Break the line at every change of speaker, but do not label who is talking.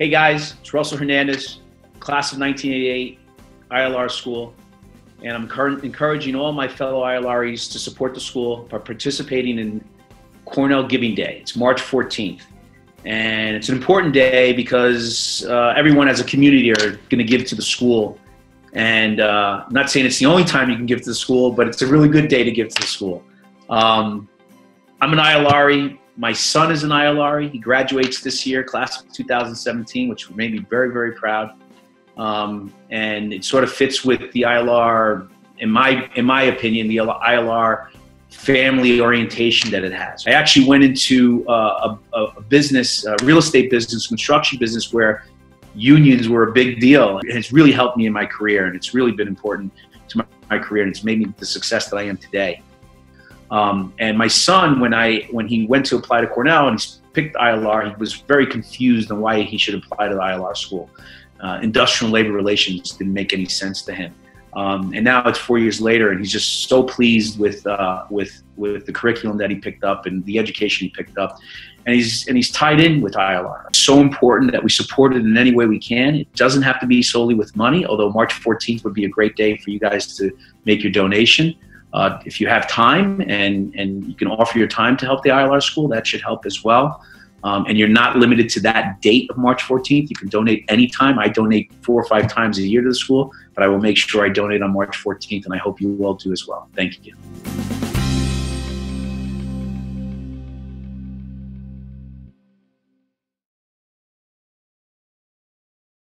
Hey guys, it's Russell Hernandez, class of 1988, ILR school. And I'm encouraging all my fellow ILRies to support the school by participating in Cornell Giving Day. It's March 14th. And it's an important day because uh, everyone as a community are going to give to the school. And uh, I'm not saying it's the only time you can give to the school, but it's a really good day to give to the school. Um, I'm an ILRie my son is an ILR. He graduates this year, class of 2017, which made me very, very proud. Um, and it sort of fits with the ILR, in my in my opinion, the ILR family orientation that it has. I actually went into uh, a, a, business, a real estate business, construction business, where unions were a big deal. And it's really helped me in my career, and it's really been important to my, my career, and it's made me the success that I am today. Um, and my son, when I when he went to apply to Cornell and he picked ILR, he was very confused on why he should apply to the ILR school. Uh, industrial labor relations didn't make any sense to him. Um, and now it's four years later, and he's just so pleased with uh, with with the curriculum that he picked up and the education he picked up, and he's and he's tied in with ILR. It's so important that we support it in any way we can. It doesn't have to be solely with money, although March 14th would be a great day for you guys to make your donation. Uh, if you have time and, and you can offer your time to help the ILR school, that should help as well. Um, and you're not limited to that date of March 14th. You can donate anytime. I donate four or five times a year to the school, but I will make sure I donate on March 14th, and I hope you all do as well. Thank you.